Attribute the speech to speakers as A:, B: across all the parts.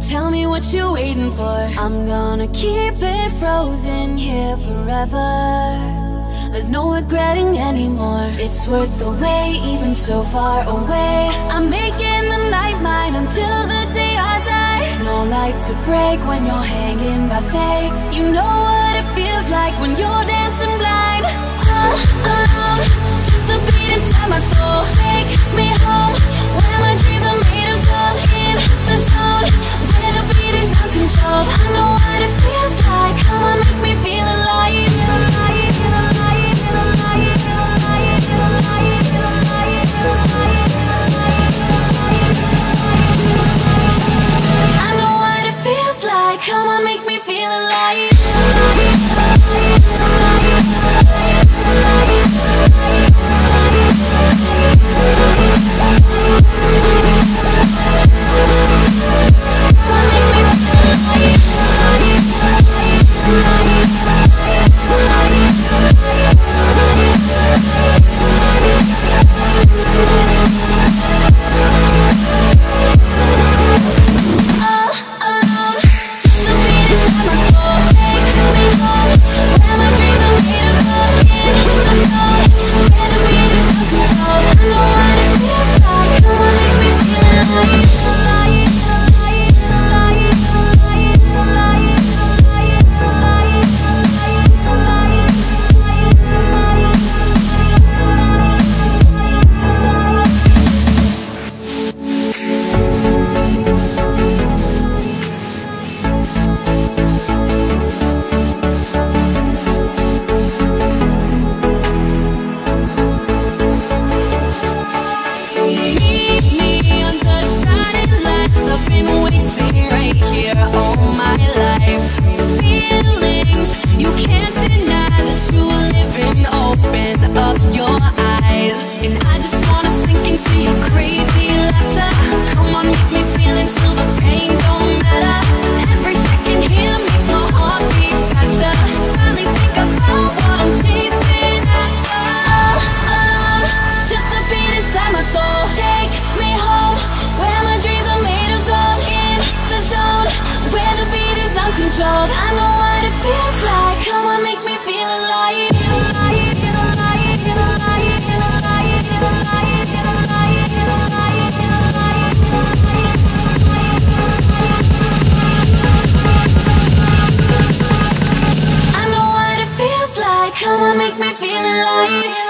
A: tell me what you're waiting for. I'm gonna keep it frozen here forever. There's no regretting anymore. It's worth the wait, even so far away. I'm making the night mine until the day I die. No light to break when you're hanging by fate. You know what it feels like when you're dancing blind. Oh, oh, oh. Come and make me feel alive.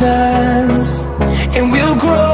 B: And we'll grow